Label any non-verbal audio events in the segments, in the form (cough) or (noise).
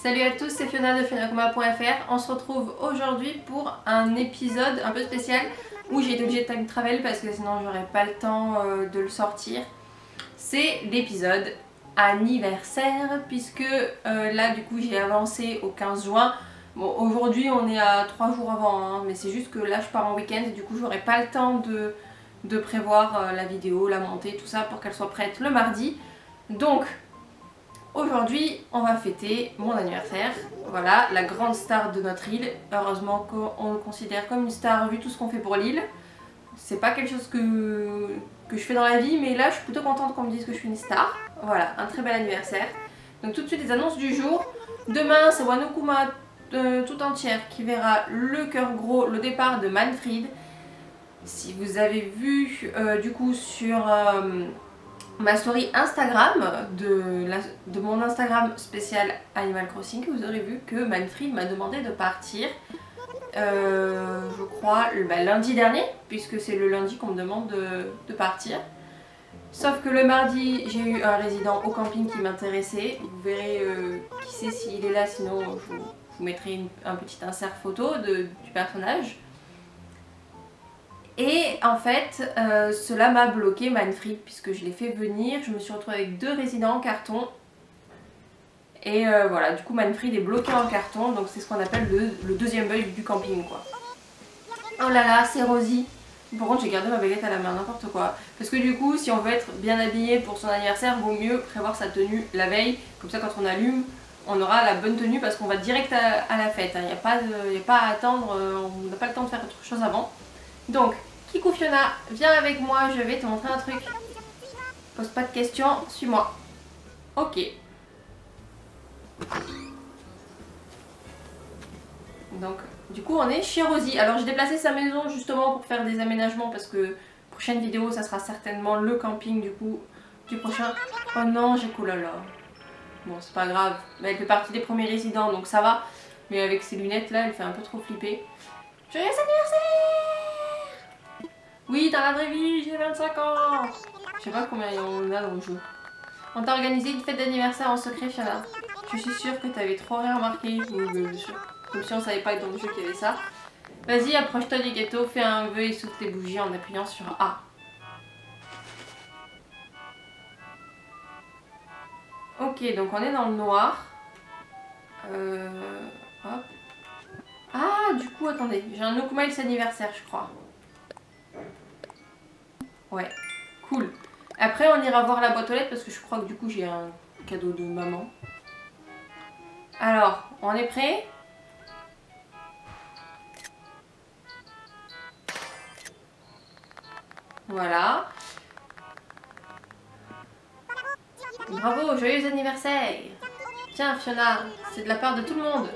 Salut à tous, c'est Fiona de FionaComa.fr. On se retrouve aujourd'hui pour un épisode un peu spécial où j'ai été obligée de time travel parce que sinon j'aurais pas le temps euh, de le sortir. C'est l'épisode anniversaire puisque euh, là du coup j'ai avancé au 15 juin. Bon aujourd'hui on est à 3 jours avant hein, mais c'est juste que là je pars en week-end et du coup j'aurai pas le temps de, prévoir euh, la vidéo, la monter, tout ça pour qu'elle soit prête le mardi. Donc Aujourd'hui, on va fêter mon anniversaire. Voilà, la grande star de notre île. Heureusement qu'on le considère comme une star vu tout ce qu'on fait pour l'île. C'est pas quelque chose que, je fais dans la vie, mais là je suis plutôt contente qu'on me dise que je suis une star. Voilà, un très bel anniversaire. Donc tout de suite les annonces du jour. Demain, c'est Wanokuma euh, tout entière qui verra le cœur gros, le départ de Manfred. Si vous avez vu euh, du coup sur... Euh, ma story Instagram de, mon Instagram spécial Animal Crossing vous aurez vu que Manfred m'a demandé de partir euh, je crois bah, lundi dernier puisque c'est le lundi qu'on me demande de, partir. Sauf que le mardi j'ai eu un résident au camping qui m'intéressait. Vous verrez euh, qui sait s'il est là sinon je vous, mettrai un petit insert photo du personnage et en fait, euh, cela m'a bloqué Manfred puisque je l'ai fait venir. Je me suis retrouvée avec deux résidents en carton. Et euh, voilà, du coup Manfred est bloqué en carton, donc c'est ce qu'on appelle le, deuxième bug du camping quoi. Oh là là, c'est Rosie. Par contre j'ai gardé ma baguette à la main, n'importe quoi. Parce que du coup, si on veut être bien habillé pour son anniversaire, vaut mieux prévoir sa tenue la veille. Comme ça quand on allume, on aura la bonne tenue parce qu'on va direct à, la fête. Il hein. n'y a, pas a pas à attendre, euh, on n'a pas le temps de faire autre chose avant. Donc, Kikou Fiona, viens avec moi, je vais te montrer un truc. Pose pas de questions, suis-moi. Ok. Donc, du coup, on est chez Rosie. Alors, j'ai déplacé sa maison justement pour faire des aménagements parce que prochaine vidéo, ça sera certainement le camping du coup du prochain. Oh non, j'ai là. Bon, c'est pas grave. Mais elle fait partie des premiers résidents, donc ça va. Mais avec ses lunettes là, elle fait un peu trop flipper. Joyeux anniversaire oui, dans la vraie vie, j'ai 25 ans Je sais pas combien on a dans le jeu. On t'a organisé une fête d'anniversaire en secret, Fiona. Je suis sûre que t'avais trop rien remarqué. Comme si on savait pas dans le jeu qu'il y avait ça. Vas-y, approche-toi du gâteau, fais un vœu et souffle tes bougies en appuyant sur A. Ok, donc on est dans le noir. Euh, hop. Ah, du coup, attendez, j'ai un Nookmiles anniversaire, je crois. Ouais, cool. Après, on ira voir la boîte aux lettres parce que je crois que du coup, j'ai un cadeau de maman. Alors, on est prêt? Voilà. Bravo, joyeux anniversaire Tiens Fiona, c'est de la part de tout le monde.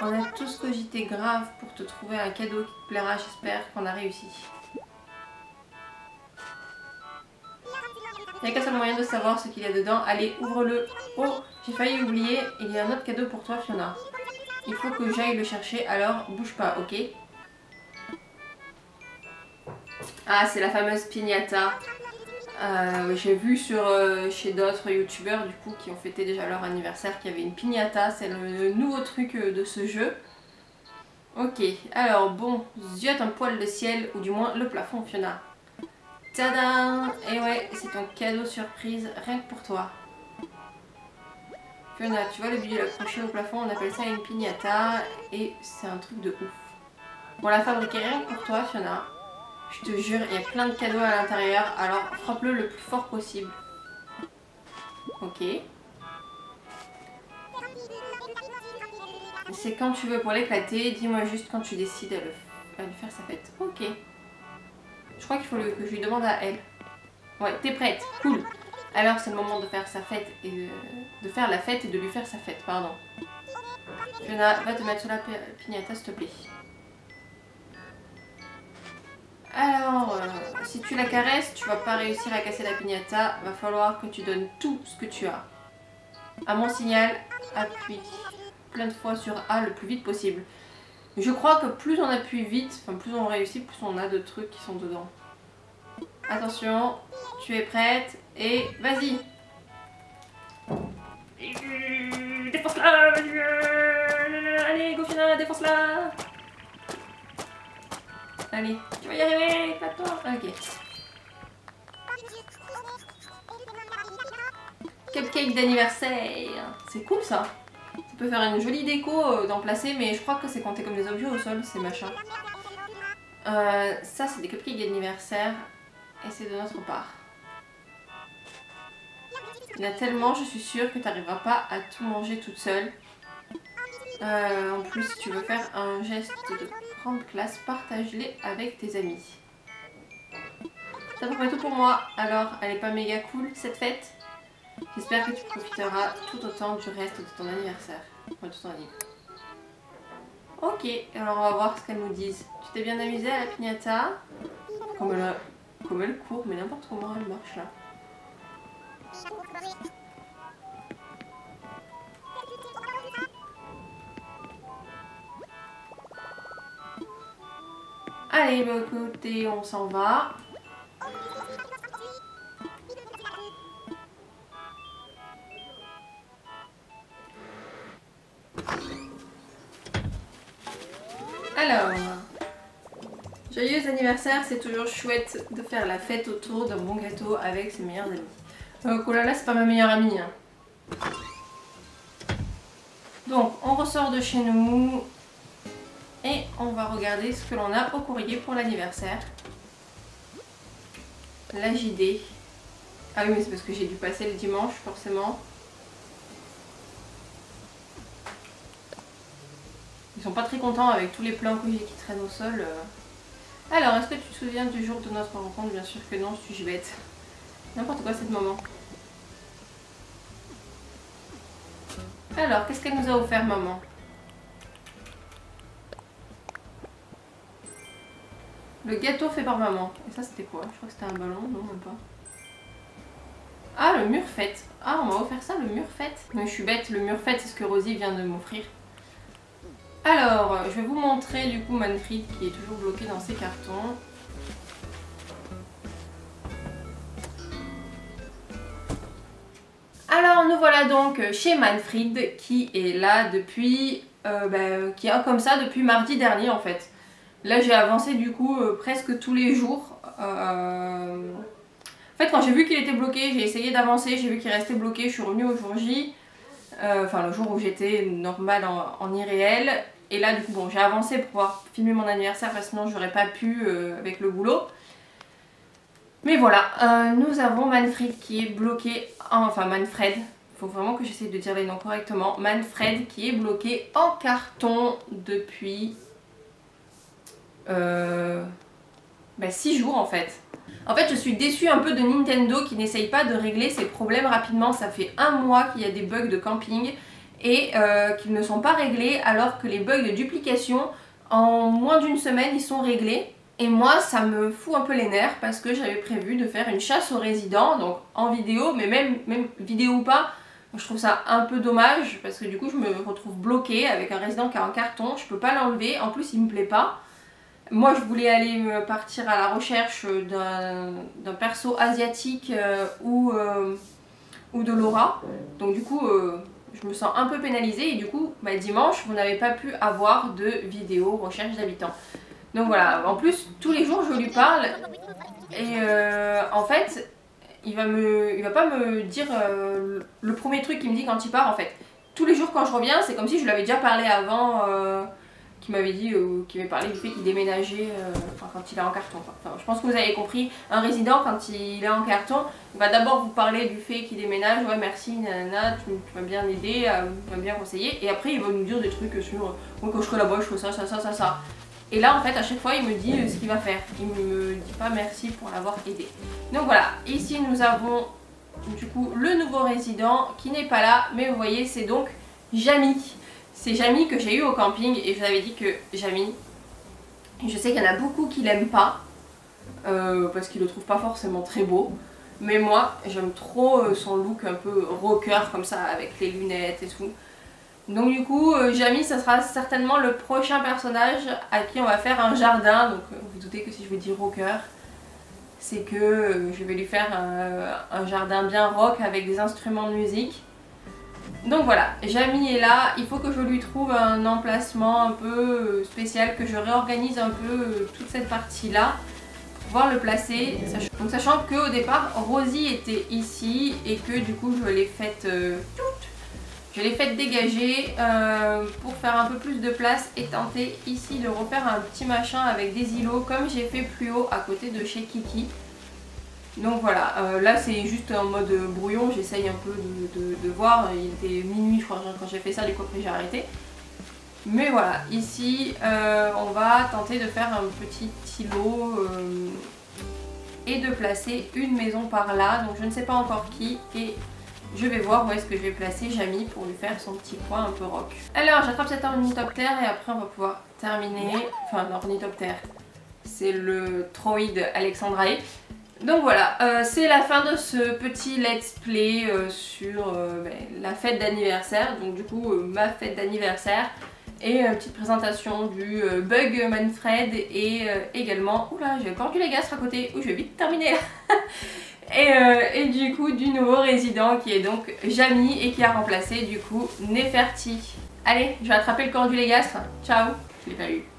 On a tous cogité grave pour te trouver un cadeau qui te plaira, j'espère qu'on a réussi. Il n'y a qu'un seul moyen de savoir ce qu'il y a dedans. Allez, ouvre-le. Oh, j'ai failli oublier. Il y a un autre cadeau pour toi, Fiona. Il faut que j'aille le chercher, alors bouge pas, ok? Ah, c'est la fameuse piñata. Euh, j'ai vu sur, euh, chez d'autres youtubeurs du coup qui ont fêté déjà leur anniversaire qu'il y avait une piñata, c'est le nouveau truc euh, de ce jeu. Ok, alors bon, ziote un poil de ciel ou du moins le plafond Fiona. Tadam Et ouais, c'est ton cadeau surprise, rien que pour toi. Fiona, tu vois le bidule accroché au plafond, on appelle ça une piñata et c'est un truc de ouf. On l'a fabriqué rien que pour toi, Fiona. Je te jure, il y a plein de cadeaux à l'intérieur, alors frappe-le le plus fort possible. Ok. C'est quand tu veux pour l'éclater, dis-moi juste quand tu décides à, le, faire sa fête. Ok. Je crois qu'il faut que je lui demande à elle. Ouais, t'es prête Cool Alors c'est le moment de faire sa fête et de, faire la fête et de lui faire sa fête, pardon. Fiona, va te mettre sur la pignata s'il te plaît. Alors, euh, si tu la caresses, tu vas pas réussir à casser la pignata. Va falloir que tu donnes tout ce que tu as. À mon signal, appuie plein de fois sur A le plus vite possible. Je crois que plus on appuie vite, enfin plus on réussit, plus on a de trucs qui sont dedans. Attention, tu es prête et vas-y. Ah, allez, Gofina, défonce-la Allez, tu vas y arriver, pas-toi Ok. Cupcake d'anniversaire. C'est cool ça Ça peut faire une jolie déco euh, d'en placer, mais je crois que c'est compté comme des objets au sol, ces machins. Euh, ça, c'est des cupcakes d'anniversaire, et c'est de notre part. Il y en a tellement, je suis sûre que tu n'arriveras pas à tout manger toute seule. Euh, en plus, si tu veux faire un geste de grande classe, partage-les avec tes amis. C'est à tout pour moi. Alors, elle est pas méga cool cette fête? J'espère que tu profiteras tout autant du reste de ton anniversaire. Ok, alors on va voir ce qu'elles nous disent. Tu t'es bien amusée à la pignata comme elle, comme elle court, mais n'importe comment elle marche là. Allez, bah écoutez, on s'en va. C'est toujours chouette de faire la fête autour d'un bon gâteau avec ses meilleurs amis. Euh, oh là là, c'est pas ma meilleure amie. Hein. Donc, on ressort de chez nous et on va regarder ce que l'on a au courrier pour l'anniversaire. La JD. Ah oui, mais c'est parce que j'ai dû passer le dimanche, forcément. Ils sont pas très contents avec tous les plans que j'ai qui traînent au sol. Euh. Alors, est-ce que tu te souviens du jour de notre rencontre? Bien sûr que non, suis-je bête. N'importe quoi cette maman. Alors, qu'est-ce qu'elle nous a offert, maman? Le gâteau fait par maman. Et ça, c'était quoi? Je crois que c'était un ballon, non, même pas. Ah, le mur fête. Ah, on m'a offert ça, le mur fête. Mais je suis bête, le mur fête, c'est ce que Rosie vient de m'offrir. Alors, je vais vous montrer du coup Manfred qui est toujours bloqué dans ses cartons. Alors nous voilà donc chez Manfred qui est là depuis, euh, bah, qui est comme ça depuis mardi dernier en fait. Là j'ai avancé du coup euh, presque tous les jours. Euh, en fait quand j'ai vu qu'il était bloqué, j'ai essayé d'avancer, j'ai vu qu'il restait bloqué, je suis revenue au jour J. Enfin le jour où j'étais normal en, en, irréel. Et là du coup bon j'ai avancé pour pouvoir filmer mon anniversaire parce que sinon j'aurais pas pu avec le boulot. Mais voilà, nous avons Manfred qui est bloqué, enfin Manfred, il faut vraiment que j'essaye de dire les noms correctement, Manfred qui est bloqué en carton depuis euh, 6 ben, jours en fait. En fait je suis déçue un peu de Nintendo qui n'essaye pas de régler ses problèmes rapidement, ça fait un mois qu'il y a des bugs de camping et euh, qu'ils ne sont pas réglés alors que les bugs de duplication en moins d'une semaine ils sont réglés. Et moi ça me fout un peu les nerfs parce que j'avais prévu de faire une chasse aux résidents, donc en vidéo, mais même, même vidéo ou pas, je trouve ça un peu dommage parce que du coup je me retrouve bloquée avec un résident qui a un carton, je peux pas l'enlever, en plus il me plaît pas. Moi, je voulais aller partir à la recherche d'un perso asiatique euh, ou, euh, ou de Laura. Donc du coup, euh, je me sens un peu pénalisée et du coup, bah, dimanche, vous n'avez pas pu avoir de vidéo recherche d'habitants. Donc voilà, en plus, tous les jours, je lui parle et en fait, il va, me, il va pas me dire le premier truc qu'il me dit quand il part en fait. Tous les jours quand je reviens, c'est comme si je lui avais déjà parlé avant qui m'avait dit, euh, qui m'avait parlé du fait qu'il déménageait euh, quand il est en carton. Enfin, je pense que vous avez compris, un résident quand il est en carton, il va d'abord vous parler du fait qu'il déménage, ouais merci, nanana, tu, tu m'as bien aidé, euh, tu m'as bien conseillé, et après il va nous dire des trucs sur, moi quand je serai là-bas je fais ça, ça, ça, ça, ça. Et là en fait à chaque fois il me dit ce qu'il va faire, il me dit pas merci pour l'avoir aidé. Donc voilà, ici nous avons du coup le nouveau résident qui n'est pas là, mais vous voyez c'est donc Jamie. C'est Jamie que j'ai eu au camping et je vous avais dit que Jamie, je sais qu'il y en a beaucoup qui l'aiment pas euh, parce qu'ils le trouvent pas forcément très beau. Mais moi, j'aime trop euh, son look un peu rocker comme ça avec les lunettes et tout. Donc du coup, euh, Jamie, ça sera certainement le prochain personnage à qui on va faire un jardin. Donc vous, vous doutez que si je veux dire rocker, c'est que je vais lui faire un jardin bien rock avec des instruments de musique. Donc voilà, Jamie est là, il faut que je lui trouve un emplacement un peu spécial, que je réorganise un peu toute cette partie-là pouvoir le placer. Donc sachant qu'au départ, Rosie était ici et que du coup je l'ai faite euh, je l'ai fait dégager euh, pour faire un peu plus de place et tenter ici de refaire un petit machin avec des îlots comme j'ai fait plus haut à côté de chez Kiki. Donc voilà, euh, là c'est juste en mode brouillon, j'essaye un peu de, voir, il était minuit je crois quand j'ai fait ça, du coup après j'ai arrêté. Mais voilà, ici euh, on va tenter de faire un petit îlot et de placer une maison par là, donc je ne sais pas encore qui et je vais voir où est-ce que je vais placer Jamie pour lui faire son petit coin un peu rock. Alors j'attrape cet ornithoptère et après on va pouvoir terminer. Enfin l'ornithoptère, c'est le troïde Alexandrae. Donc voilà, euh, c'est la fin de ce petit let's play euh, sur euh, ben, la fête d'anniversaire. Donc du coup ma fête d'anniversaire et une petite présentation du bug Manfred et également, oula j'ai encore du Legastre à côté, où je vais vite terminer (laughs) Euh, et, du coup du nouveau résident qui est donc Jamie et qui a remplacé du coup Neferti. Allez, je vais attraper le corps du Légastre. Ciao Je l'ai pas eu.